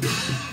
Yeah.